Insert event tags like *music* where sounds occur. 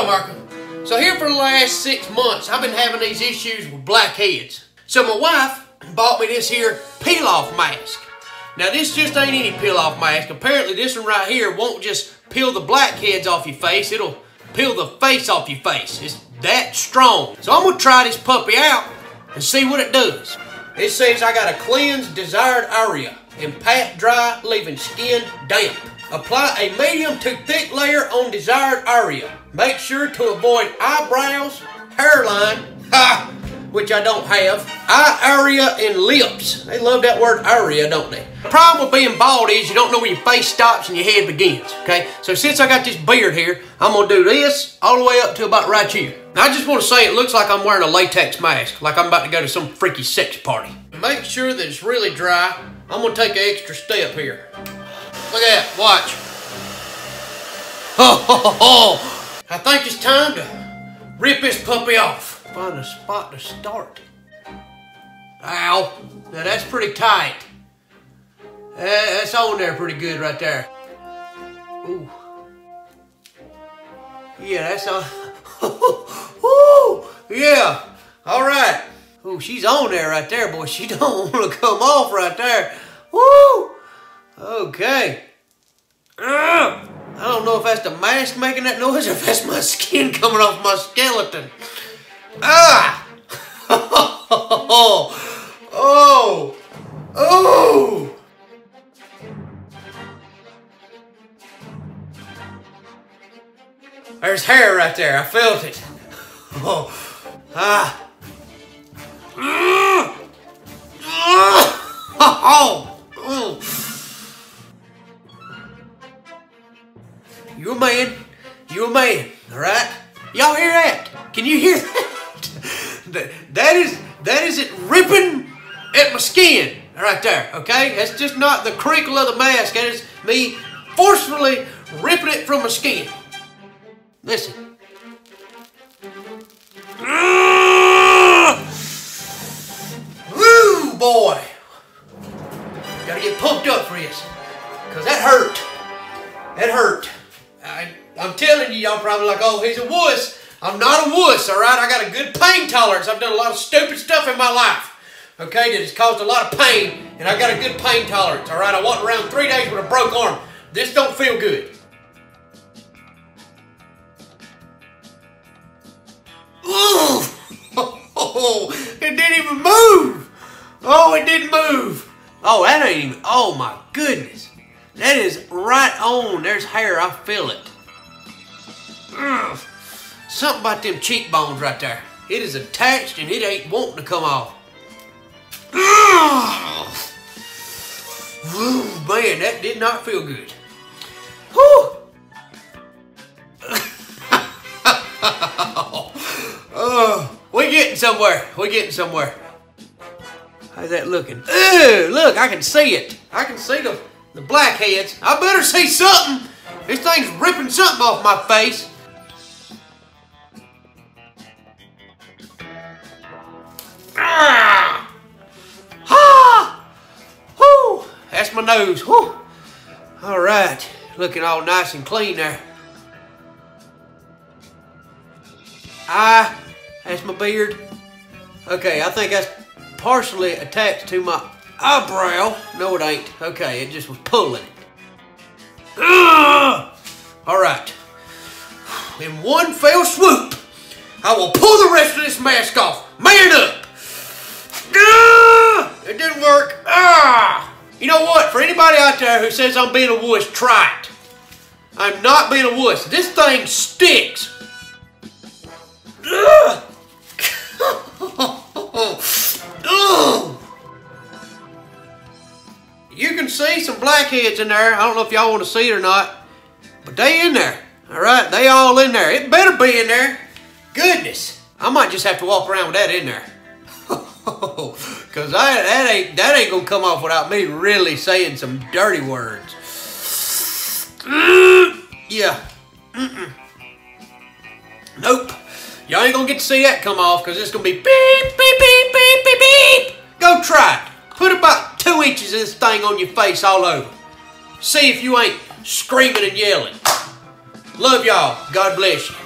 Hello, Marco. So here for the last six months, I've been having these issues with blackheads. So my wife bought me this here peel-off mask. Now this just ain't any peel-off mask. Apparently this one right here won't just peel the blackheads off your face. It'll peel the face off your face. It's that strong. So I'm gonna try this puppy out and see what it does. It says I gotta cleanse desired area and pat dry, leaving skin damp. Apply a medium to thick layer on desired area. Make sure to avoid eyebrows, hairline, ha, which I don't have, eye area, and lips. They love that word area, don't they? The problem with being bald is you don't know where your face stops and your head begins, okay? So since I got this beard here, I'm gonna do this all the way up to about right here. Now, I just wanna say it looks like I'm wearing a latex mask, like I'm about to go to some freaky sex party. Make sure that it's really dry. I'm gonna take an extra step here. Look at that, watch. Oh, ho, ho, ho. I think it's time to rip this puppy off. Find a spot to start. Ow, now that's pretty tight. That's on there pretty good right there. Ooh. Yeah, that's on. *laughs* Ooh, yeah, all right. Ooh, she's on there right there, boy. She *laughs* don't want to come off right there. Woo! Okay. Ugh. I don't know if that's the mask making that noise or if that's my skin *laughs* coming off my skeleton. Ah! *laughs* oh! Oh! There's hair right there. I felt it. *laughs* Oh. Ah. Oh. Oh. You a man. You a man. All right? Y'all hear that? Can you hear that? *laughs* that? Is that is it ripping at my skin right there. Okay? That's just not the crinkle of the mask. That is me forcefully ripping it from my skin. Listen. *sighs* Woo, boy. Gotta get pumped up for this. Because that hurt. That hurt. I, I'm telling you, y'all probably like, oh, he's a wuss. I'm not a wuss, all right? I got a good pain tolerance. I've done a lot of stupid stuff in my life, okay, that has caused a lot of pain, and I got a good pain tolerance, all right? I walked around three days with a broke arm. This don't feel good. *laughs* Oh, it didn't even move. Oh, it didn't move. Oh, that ain't even, oh my goodness. That is right on. There's hair, I feel it. Ugh. Something about them cheekbones right there. It is attached and it ain't wanting to come off. Ugh. Ooh, man, that did not feel good. Whew. *laughs* Uh, oh, we're getting somewhere. We're getting somewhere. How's that looking? Ooh, look, I can see it. I can see the, the blackheads. I better see something. This thing's ripping something off my face. Ah! Ah! Whoo! That's my nose. Whoo! All right. Looking all nice and clean there. Ah, That's my beard. Okay, I think that's partially attached to my eyebrow. No, it ain't. Okay, it just was pulling it. Ugh! All right. In one fell swoop, I will pull the rest of this mask off. Man up! Ugh! It didn't work. Ah! You know what? For anybody out there who says I'm being a wuss, try it. I'm not being a wuss. This thing sticks. Some blackheads in there. I don't know if y'all want to see it or not. But they in there. All right, they all in there. It better be in there. Goodness. I might just have to walk around with that in there. *laughs* Cause I, that ain't that ain't gonna come off without me really saying some dirty words. *clears throat* yeah. Mm -mm. Nope. Y'all ain't gonna get to see that come off because it's gonna be beep, beep, beep, beep, beep, beep. Go try it. Two inches of this thing on your face all over. See if you ain't screaming and yelling. Love y'all. God bless you.